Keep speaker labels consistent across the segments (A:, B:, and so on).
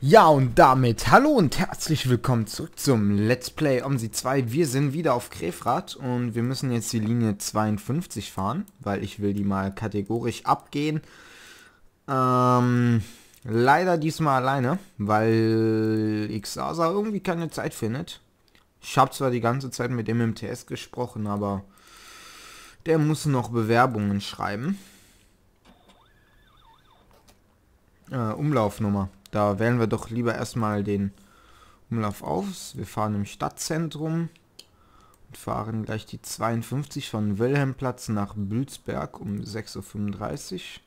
A: Ja und damit hallo und herzlich willkommen zurück zum Let's Play OMSI 2. Wir sind wieder auf Grefrath und wir müssen jetzt die Linie 52 fahren, weil ich will die mal kategorisch abgehen. Ähm, leider diesmal alleine, weil Xasa irgendwie keine Zeit findet. Ich habe zwar die ganze Zeit mit dem MTS gesprochen, aber der muss noch Bewerbungen schreiben. Äh, Umlaufnummer. Da wählen wir doch lieber erstmal den Umlauf aus. Wir fahren im Stadtzentrum und fahren gleich die 52 von Wilhelmplatz nach Bülsberg um 6.35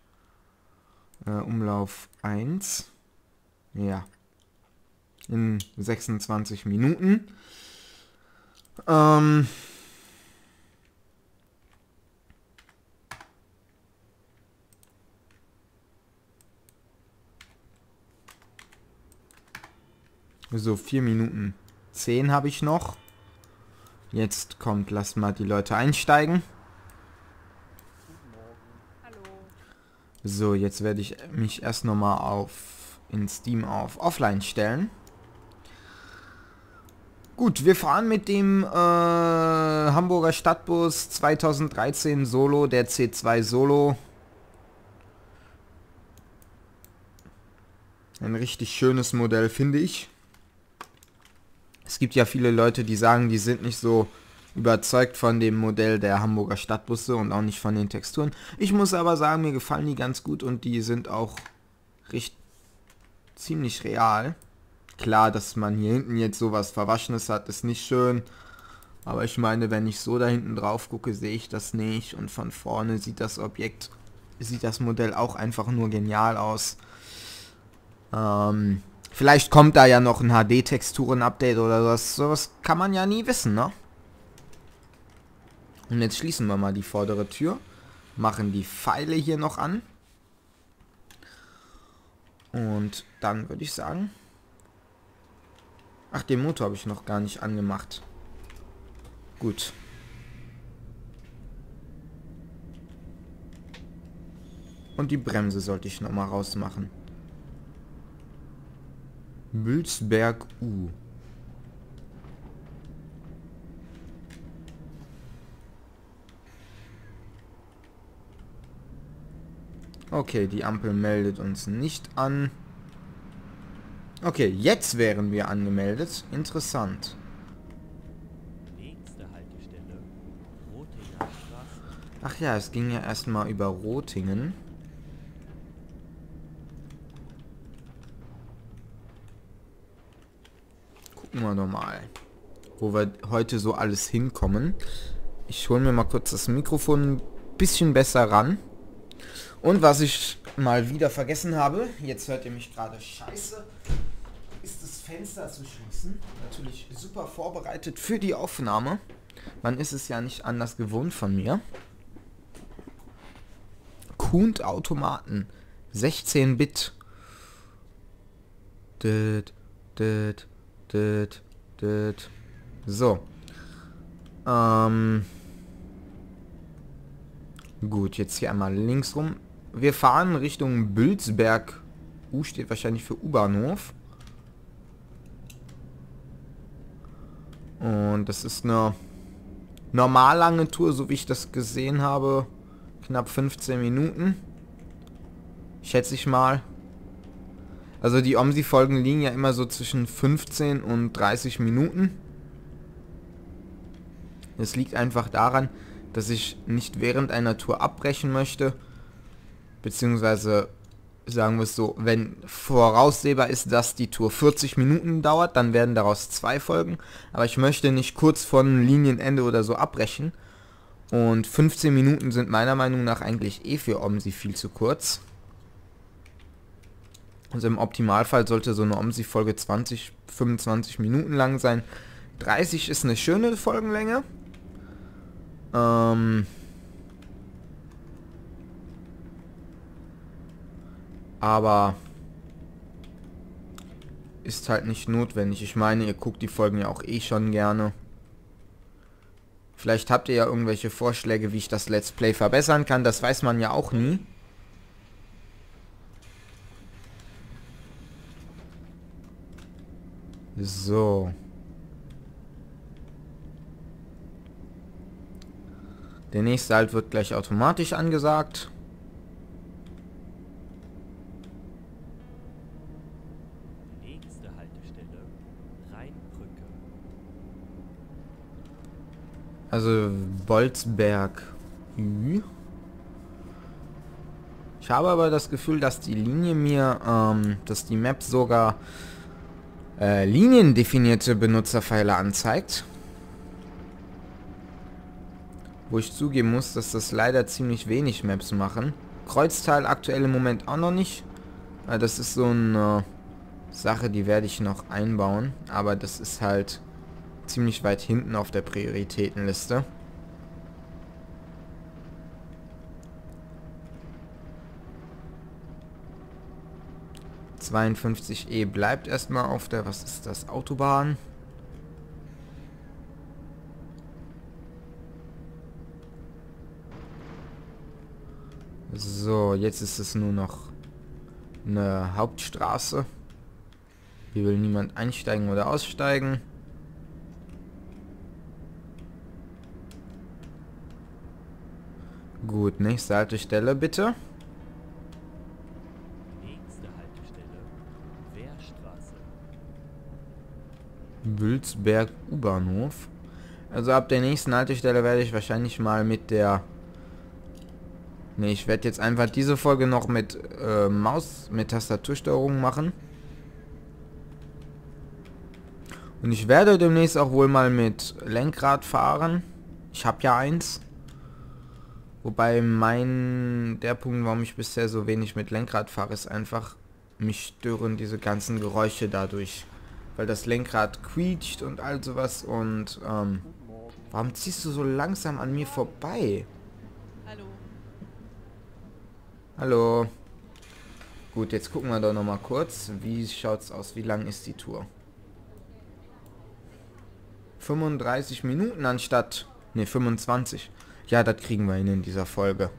A: Uhr. Äh, Umlauf 1. Ja. In 26 Minuten. Ähm, So, 4 Minuten 10 habe ich noch. Jetzt kommt, lass mal die Leute einsteigen. So, jetzt werde ich mich erst nochmal auf in Steam auf Offline stellen. Gut, wir fahren mit dem äh, Hamburger Stadtbus 2013 Solo, der C2 Solo. Ein richtig schönes Modell, finde ich. Gibt ja viele Leute, die sagen, die sind nicht so überzeugt von dem Modell der Hamburger Stadtbusse und auch nicht von den Texturen. Ich muss aber sagen, mir gefallen die ganz gut und die sind auch recht ziemlich real. Klar, dass man hier hinten jetzt sowas Verwaschenes hat, ist nicht schön. Aber ich meine, wenn ich so da hinten drauf gucke, sehe ich das nicht. Und von vorne sieht das Objekt, sieht das Modell auch einfach nur genial aus. Ähm, Vielleicht kommt da ja noch ein HD-Texturen-Update oder was. Sowas kann man ja nie wissen, ne? Und jetzt schließen wir mal die vordere Tür. Machen die Pfeile hier noch an. Und dann würde ich sagen... Ach, den Motor habe ich noch gar nicht angemacht. Gut. Und die Bremse sollte ich noch mal rausmachen. Mülsberg U. Okay, die Ampel meldet uns nicht an. Okay, jetzt wären wir angemeldet. Interessant. Ach ja, es ging ja erstmal über Rotingen. Wir nochmal, wo wir heute so alles hinkommen. Ich hole mir mal kurz das Mikrofon ein bisschen besser ran. Und was ich mal wieder vergessen habe, jetzt hört ihr mich gerade scheiße, ist das Fenster zu schließen. Natürlich super vorbereitet für die Aufnahme. Man ist es ja nicht anders gewohnt von mir. Kuhn Automaten. 16 Bit. Död, död, Dit, dit. So. Ähm. Gut, jetzt hier einmal links rum. Wir fahren Richtung Bülsberg. U steht wahrscheinlich für U-Bahnhof. Und das ist eine normal lange Tour, so wie ich das gesehen habe. Knapp 15 Minuten. Schätze ich mal. Also die OMSI-Folgen liegen ja immer so zwischen 15 und 30 Minuten. Es liegt einfach daran, dass ich nicht während einer Tour abbrechen möchte. Beziehungsweise sagen wir es so, wenn voraussehbar ist, dass die Tour 40 Minuten dauert, dann werden daraus zwei Folgen. Aber ich möchte nicht kurz von Linienende oder so abbrechen. Und 15 Minuten sind meiner Meinung nach eigentlich eh für OMSI viel zu kurz. Also im Optimalfall sollte so eine OMSI-Folge 20, 25 Minuten lang sein. 30 ist eine schöne Folgenlänge. Ähm aber ist halt nicht notwendig. Ich meine, ihr guckt die Folgen ja auch eh schon gerne. Vielleicht habt ihr ja irgendwelche Vorschläge, wie ich das Let's Play verbessern kann. Das weiß man ja auch nie. So. Der nächste Halt wird gleich automatisch angesagt.
B: Nächste Haltestelle Rheinbrücke.
A: Also Bolzberg Ü. Ich habe aber das Gefühl, dass die Linie mir, ähm, dass die Map sogar äh, liniendefinierte Benutzerpfeile anzeigt. Wo ich zugeben muss, dass das leider ziemlich wenig Maps machen. Kreuzteil aktuell im Moment auch noch nicht. Äh, das ist so eine Sache, die werde ich noch einbauen. Aber das ist halt ziemlich weit hinten auf der Prioritätenliste. 52E bleibt erstmal auf der, was ist das, Autobahn. So, jetzt ist es nur noch eine Hauptstraße. Hier will niemand einsteigen oder aussteigen. Gut, nächste Haltestelle bitte. Wülzberg U-Bahnhof. Also ab der nächsten Haltestelle werde ich wahrscheinlich mal mit der... Ne, ich werde jetzt einfach diese Folge noch mit äh, Maus, mit Tastatursteuerung machen. Und ich werde demnächst auch wohl mal mit Lenkrad fahren. Ich habe ja eins. Wobei mein... Der Punkt, warum ich bisher so wenig mit Lenkrad fahre, ist einfach... Mich stören diese ganzen Geräusche dadurch weil das Lenkrad quietscht und all sowas und ähm, warum ziehst du so langsam an mir vorbei?
C: Hallo.
A: Hallo. Gut, jetzt gucken wir doch noch mal kurz, wie schaut's aus, wie lang ist die Tour? 35 Minuten anstatt, ne 25. Ja, das kriegen wir hin in dieser Folge.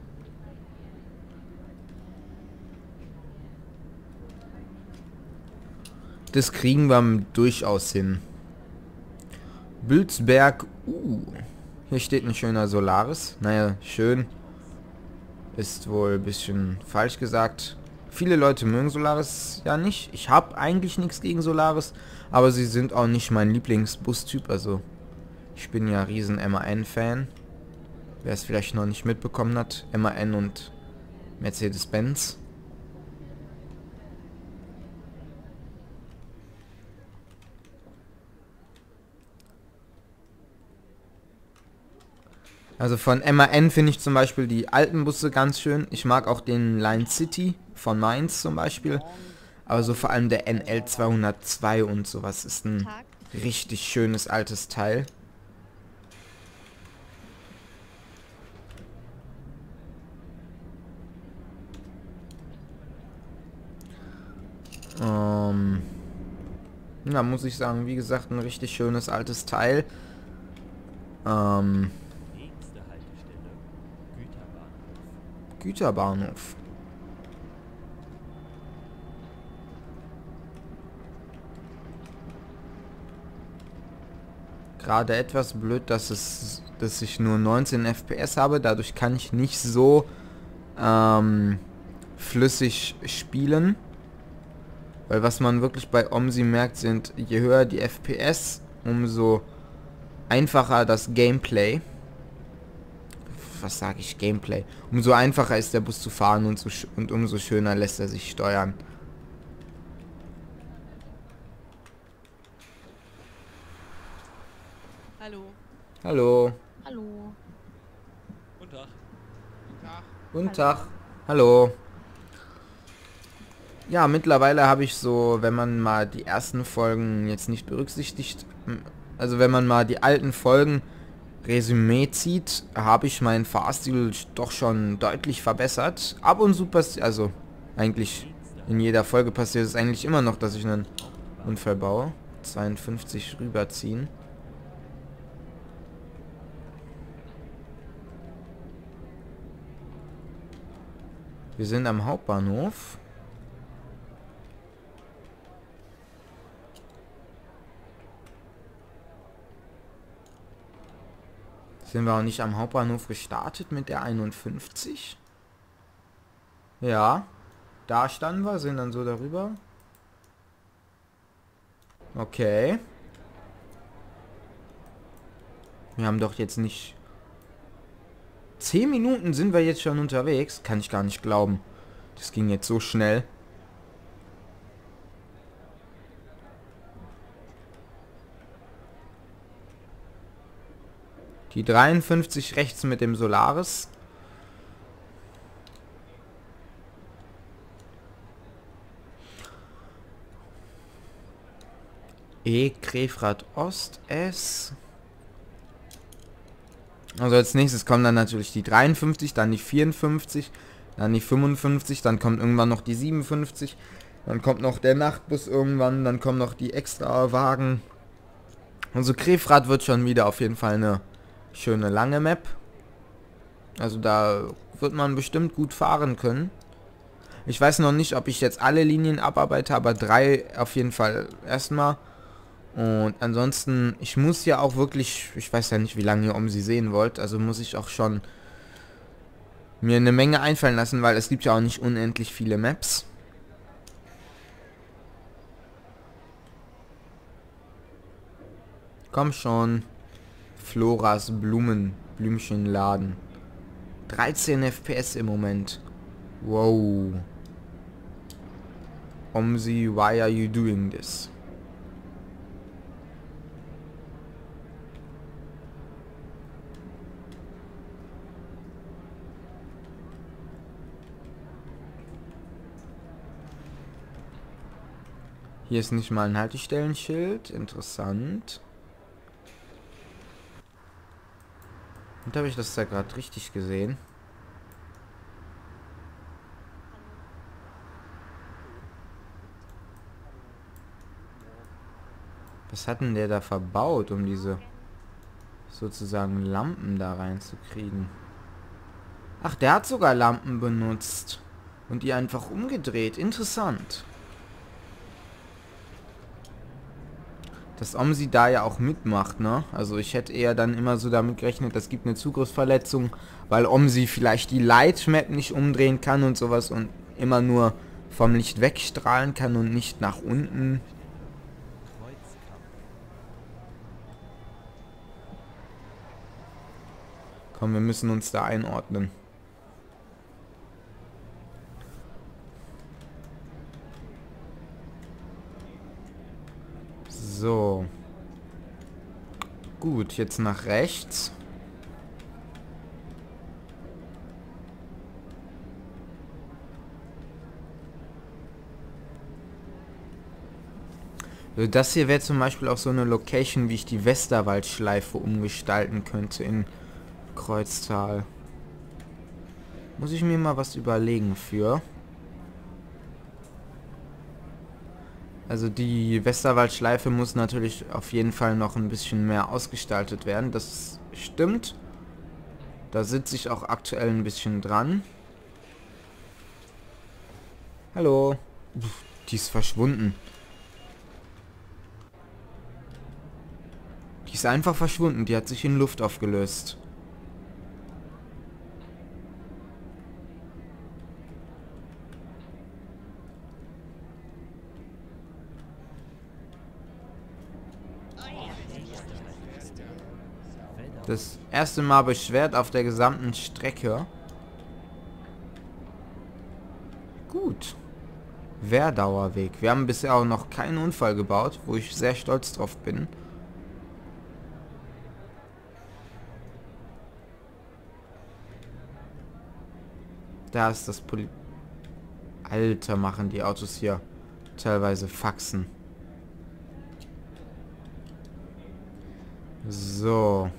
A: Das kriegen wir durchaus hin. Bülzberg, uh, hier steht ein schöner Solaris. Naja, schön. Ist wohl ein bisschen falsch gesagt. Viele Leute mögen Solaris ja nicht. Ich habe eigentlich nichts gegen Solaris, aber sie sind auch nicht mein Lieblingsbustyp. Also, ich bin ja riesen MAN-Fan. Wer es vielleicht noch nicht mitbekommen hat. MAN und Mercedes-Benz. Also von MAN finde ich zum Beispiel die alten Busse ganz schön. Ich mag auch den Line City von Mainz zum Beispiel. Aber so vor allem der NL 202 und sowas ist ein richtig schönes altes Teil. Ähm, ja, muss ich sagen, wie gesagt, ein richtig schönes altes Teil. Ähm, Güterbahnhof. Gerade etwas blöd, dass es, dass ich nur 19 FPS habe. Dadurch kann ich nicht so ähm, flüssig spielen. Weil was man wirklich bei OMSI merkt, sind, je höher die FPS, umso einfacher das Gameplay was sage ich, Gameplay. Umso einfacher ist der Bus zu fahren und, so und umso schöner lässt er sich steuern.
C: Hallo.
A: Hallo.
C: Hallo.
B: Guten Tag.
A: Guten Tag. Guten Tag. Hallo. Ja, mittlerweile habe ich so, wenn man mal die ersten Folgen jetzt nicht berücksichtigt, also wenn man mal die alten Folgen Resümee zieht, habe ich meinen Fahrstil doch schon deutlich verbessert. Ab und zu passiert, also eigentlich in jeder Folge passiert es eigentlich immer noch, dass ich einen Unfall baue. 52 rüberziehen. Wir sind am Hauptbahnhof. Sind wir auch nicht am Hauptbahnhof gestartet mit der 51? Ja. Da standen wir, sind dann so darüber. Okay. Wir haben doch jetzt nicht... Zehn Minuten sind wir jetzt schon unterwegs. Kann ich gar nicht glauben. Das ging jetzt so schnell. Die 53 rechts mit dem Solaris. E. Krefrat Ost S. Also als nächstes kommen dann natürlich die 53, dann die 54, dann die 55, dann kommt irgendwann noch die 57, dann kommt noch der Nachtbus irgendwann, dann kommen noch die extra Wagen. Also Krefrat wird schon wieder auf jeden Fall eine schöne lange Map. Also da wird man bestimmt gut fahren können. Ich weiß noch nicht, ob ich jetzt alle Linien abarbeite, aber drei auf jeden Fall erstmal. Und ansonsten, ich muss ja auch wirklich, ich weiß ja nicht, wie lange ihr um sie sehen wollt, also muss ich auch schon mir eine Menge einfallen lassen, weil es gibt ja auch nicht unendlich viele Maps. Komm schon. Floras Blumen, Blümchenladen. 13 FPS im Moment. Wow. Omsi, why are you doing this? Hier ist nicht mal ein Haltestellenschild. Interessant. Und habe ich das da gerade richtig gesehen? Was hat denn der da verbaut, um diese sozusagen Lampen da reinzukriegen? Ach, der hat sogar Lampen benutzt. Und die einfach umgedreht. Interessant. Dass Omsi da ja auch mitmacht, ne? Also ich hätte eher dann immer so damit gerechnet, es gibt eine Zugriffsverletzung, weil Omsi vielleicht die Lightmap nicht umdrehen kann und sowas und immer nur vom Licht wegstrahlen kann und nicht nach unten. Komm, wir müssen uns da einordnen. So. Gut, jetzt nach rechts. Das hier wäre zum Beispiel auch so eine Location, wie ich die Westerwaldschleife umgestalten könnte in Kreuztal. Muss ich mir mal was überlegen für. Also die Westerwaldschleife muss natürlich auf jeden Fall noch ein bisschen mehr ausgestaltet werden. Das stimmt. Da sitze ich auch aktuell ein bisschen dran. Hallo. Die ist verschwunden. Die ist einfach verschwunden. Die hat sich in Luft aufgelöst. Das erste Mal beschwert auf der gesamten Strecke. Gut. Werdauerweg. Wir haben bisher auch noch keinen Unfall gebaut, wo ich sehr stolz drauf bin. Da ist das Poli... Alter, machen die Autos hier teilweise Faxen. So.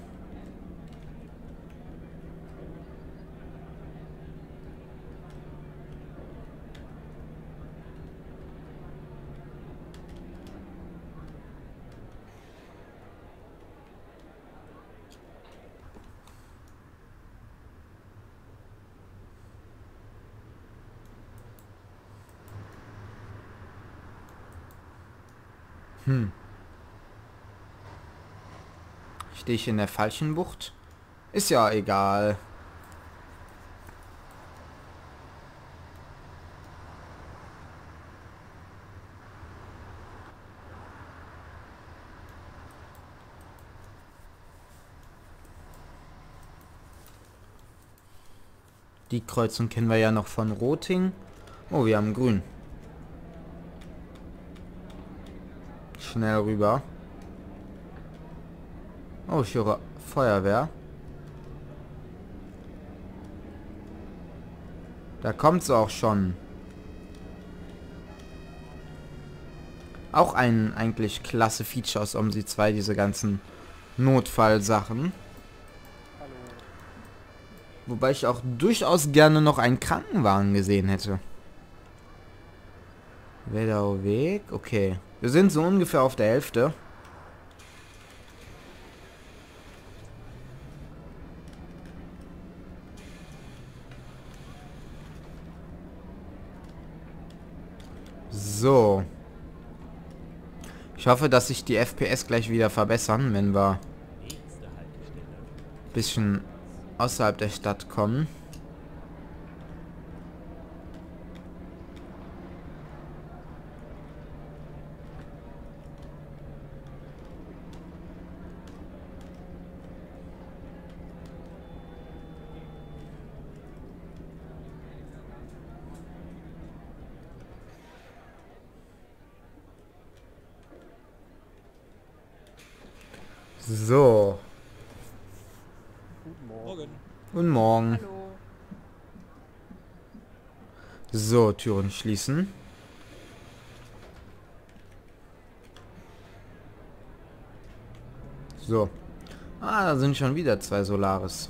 A: Hm. Stehe ich in der falschen Bucht? Ist ja egal. Die Kreuzung kennen wir ja noch von Roting. Oh, wir haben grün. Schnell rüber. Oh, ich höre Feuerwehr. Da kommt's auch schon. Auch ein eigentlich klasse Feature aus OMSI 2, diese ganzen Notfallsachen. Wobei ich auch durchaus gerne noch einen Krankenwagen gesehen hätte. Wedau Weg, okay. Wir sind so ungefähr auf der Hälfte. So. Ich hoffe, dass sich die FPS gleich wieder verbessern, wenn wir
B: Haltestelle.
A: bisschen außerhalb der Stadt kommen. So,
C: Guten Morgen.
A: Guten Morgen.
C: Hallo.
A: So, Türen schließen. So. Ah, da sind schon wieder zwei Solaris.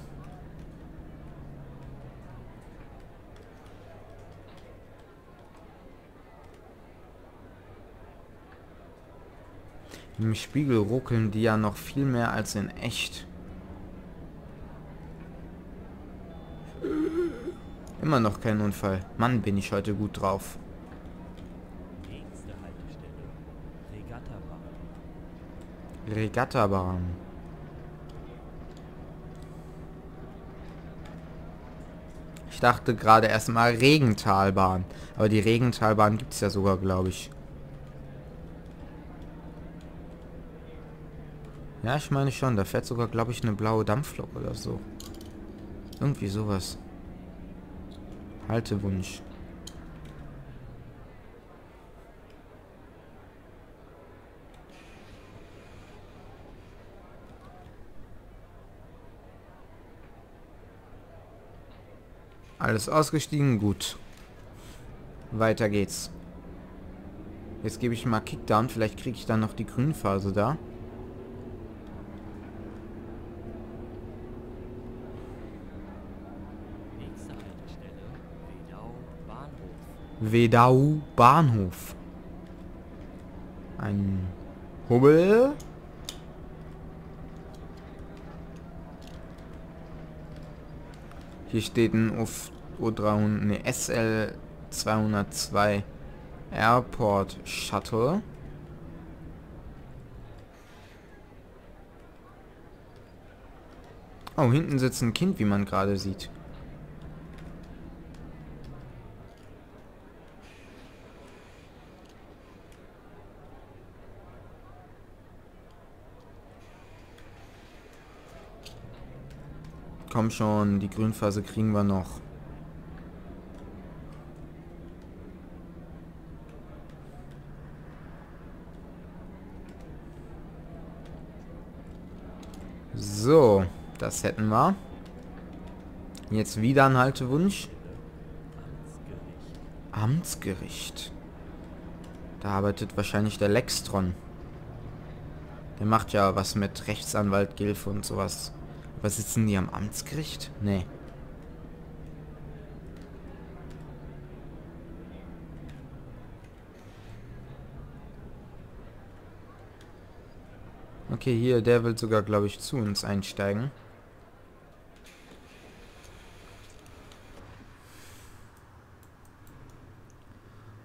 A: Im Spiegel ruckeln die ja noch viel mehr als in echt. Immer noch kein Unfall. Mann, bin ich heute gut drauf.
B: Nächste Haltestelle. Regattabahn.
A: Regattabahn. Ich dachte gerade erstmal Regentalbahn. Aber die Regentalbahn gibt es ja sogar, glaube ich. Ja, ich meine schon. Da fährt sogar, glaube ich, eine blaue Dampflok oder so. Irgendwie sowas. Haltewunsch. Alles ausgestiegen, gut. Weiter geht's. Jetzt gebe ich mal Kickdown, vielleicht kriege ich dann noch die Grünphase da.
B: Nächste Haltestelle. Wedau Bahnhof.
A: Wedau Bahnhof. Ein Hubbel. Hier steht ein UF O300, ne, SL 202 Airport Shuttle. Oh, hinten sitzt ein Kind, wie man gerade sieht. Komm schon, die Grünphase kriegen wir noch. So, das hätten wir. Jetzt wieder ein Haltewunsch.
B: Amtsgericht.
A: Amtsgericht. Da arbeitet wahrscheinlich der Lextron. Der macht ja was mit Rechtsanwalt Gilf und sowas. Was sitzen die am Amtsgericht? Nee. Okay, hier, der will sogar, glaube ich, zu uns einsteigen.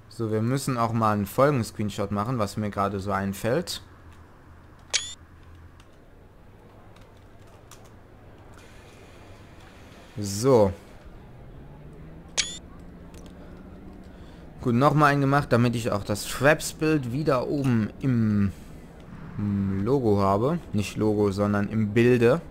A: So, wir müssen auch mal einen Folgen-Screenshot machen, was mir gerade so einfällt. So. Gut, nochmal eingemacht, damit ich auch das Fraps-Bild wieder oben im, im Logo habe. Nicht Logo, sondern im Bilde.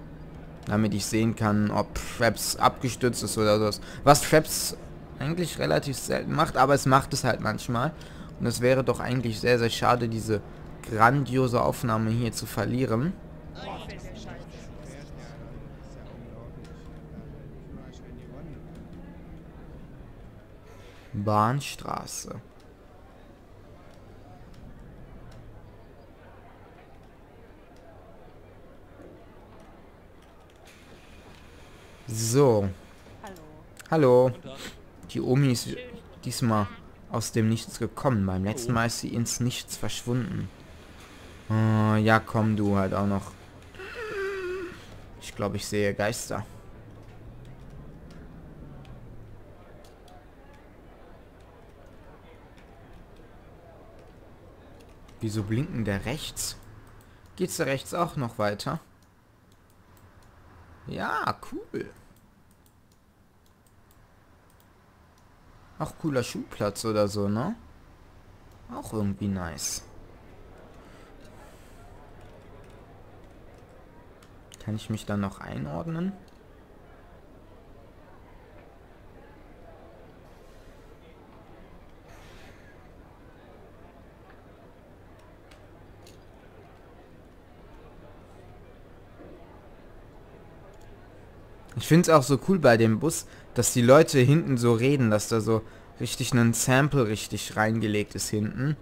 A: Damit ich sehen kann, ob Fraps abgestürzt ist oder sowas. Was Fraps eigentlich relativ selten macht, aber es macht es halt manchmal. Und es wäre doch eigentlich sehr, sehr schade, diese grandiose Aufnahme hier zu verlieren. Bahnstraße. So.
D: Hallo.
A: Hallo. Die Omi ist diesmal aus dem Nichts gekommen. Beim letzten Mal ist sie ins Nichts verschwunden. Oh, ja, komm du halt auch noch. Ich glaube, ich sehe Geister. Wieso blinken der rechts? Geht's da rechts auch noch weiter? Ja, cool. Auch cooler Schulplatz oder so, ne? Auch irgendwie nice. Kann ich mich dann noch einordnen? Ich finde es auch so cool bei dem Bus, dass die Leute hinten so reden, dass da so richtig ein Sample richtig reingelegt ist hinten.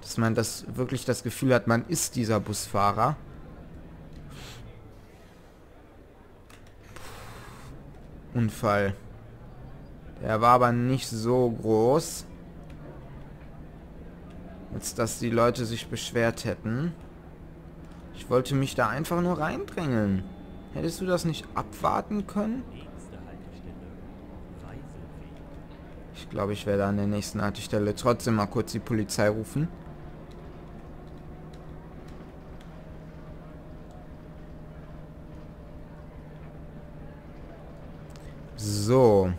A: Dass man das wirklich das Gefühl hat, man ist dieser Busfahrer. Unfall. Der war aber nicht so groß, als dass die Leute sich beschwert hätten. Ich wollte mich da einfach nur reindrängeln. Hättest du das nicht abwarten können? Ich glaube, ich werde an der nächsten Haltestelle trotzdem mal kurz die Polizei rufen. So.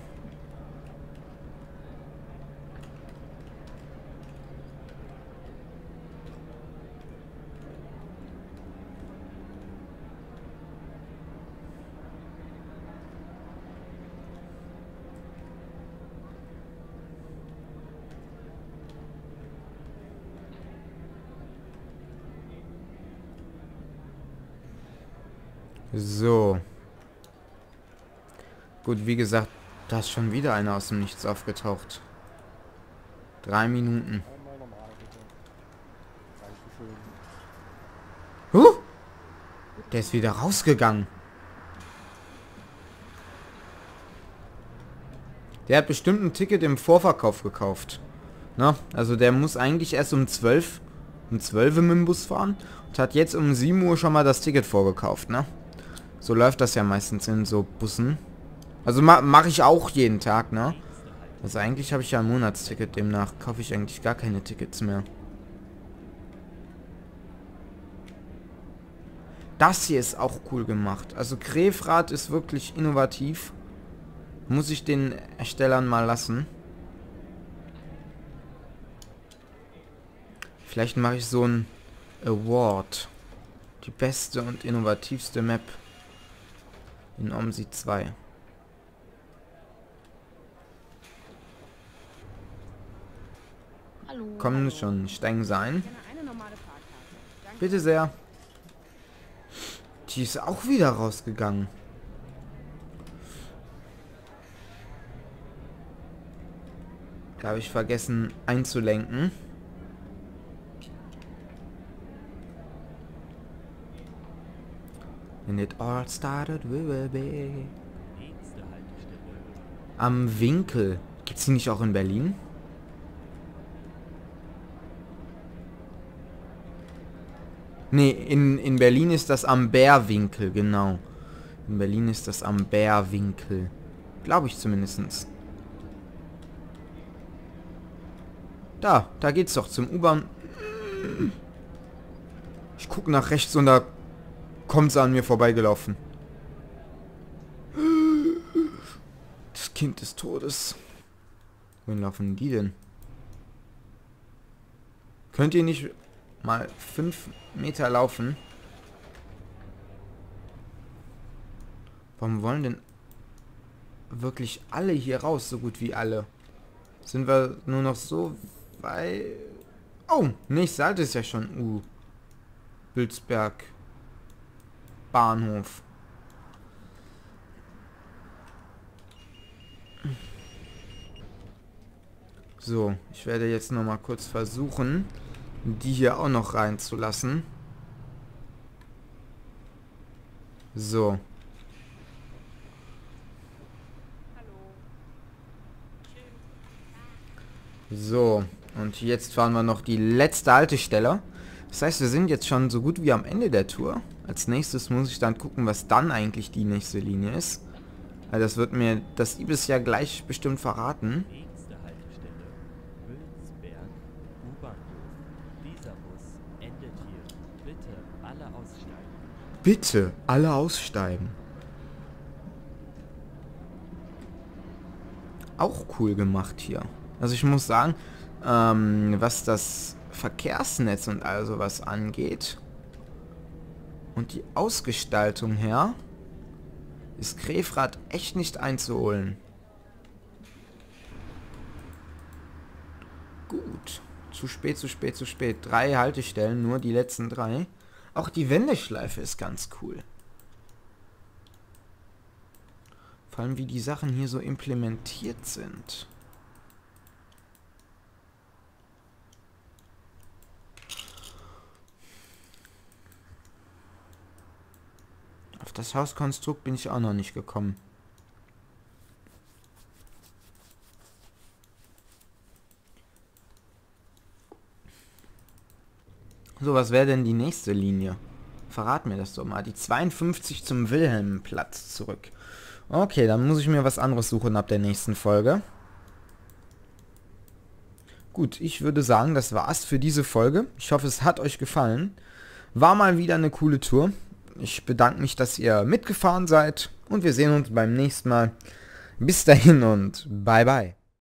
A: So. Gut, wie gesagt, da ist schon wieder einer aus dem Nichts aufgetaucht. Drei Minuten. Huh? Der ist wieder rausgegangen. Der hat bestimmt ein Ticket im Vorverkauf gekauft. Na, also der muss eigentlich erst um 12, um 12 Uhr mit dem Bus fahren und hat jetzt um 7 Uhr schon mal das Ticket vorgekauft, ne? So läuft das ja meistens in so Bussen. Also ma mache ich auch jeden Tag, ne? Also eigentlich habe ich ja ein Monatsticket, demnach kaufe ich eigentlich gar keine Tickets mehr. Das hier ist auch cool gemacht. Also Grefrath ist wirklich innovativ. Muss ich den Erstellern mal lassen. Vielleicht mache ich so ein Award. Die beste und innovativste Map in OMSI 2.
D: Hallo.
A: Kommen
D: hallo.
A: schon, steigen Sie ein. Bitte sehr. Die ist auch wieder rausgegangen. Da habe ich vergessen einzulenken. And it all started with a
B: Haltestelle
A: Am Winkel. Gibt's die nicht auch in Berlin? Nee, in, in Berlin ist das am Bärwinkel, genau. In Berlin ist das am Bärwinkel. Glaube ich zumindestens. Da, da geht's doch zum U-Bahn. Ich gucke nach rechts und da kommt sie an mir vorbeigelaufen. Kind des Todes. Wohin laufen die denn? Könnt ihr nicht mal fünf Meter laufen? Warum wollen denn wirklich alle hier raus, so gut wie alle? Sind wir nur noch so weit... Oh, nicht Salt ist ja schon... Uh, Bülzberg. Bahnhof. So, ich werde jetzt noch mal kurz versuchen, die hier auch noch reinzulassen. So. So, und jetzt fahren wir noch die letzte Haltestelle. Das heißt, wir sind jetzt schon so gut wie am Ende der Tour. Als nächstes muss ich dann gucken, was dann eigentlich die nächste Linie ist. Weil das wird mir das Ibis ja gleich bestimmt verraten. Bitte alle aussteigen. Auch cool gemacht hier. Also ich muss sagen, ähm, was das Verkehrsnetz und all sowas angeht und die Ausgestaltung her, ist Krefrad echt nicht einzuholen. Gut. Zu spät, zu spät, zu spät. Drei Haltestellen, nur die letzten drei. Auch die Wendeschleife ist ganz cool. Vor allem, wie die Sachen hier so implementiert sind. Auf das Hauskonstrukt bin ich auch noch nicht gekommen. So, was wäre denn die nächste Linie? Verrat mir das doch mal. Die 52 zum Wilhelmplatz zurück. Okay, dann muss ich mir was anderes suchen ab der nächsten Folge. Gut, ich würde sagen, das war's für diese Folge. Ich hoffe, es hat euch gefallen. War mal wieder eine coole Tour. Ich bedanke mich, dass ihr mitgefahren seid und wir sehen uns beim nächsten Mal. Bis dahin und bye bye.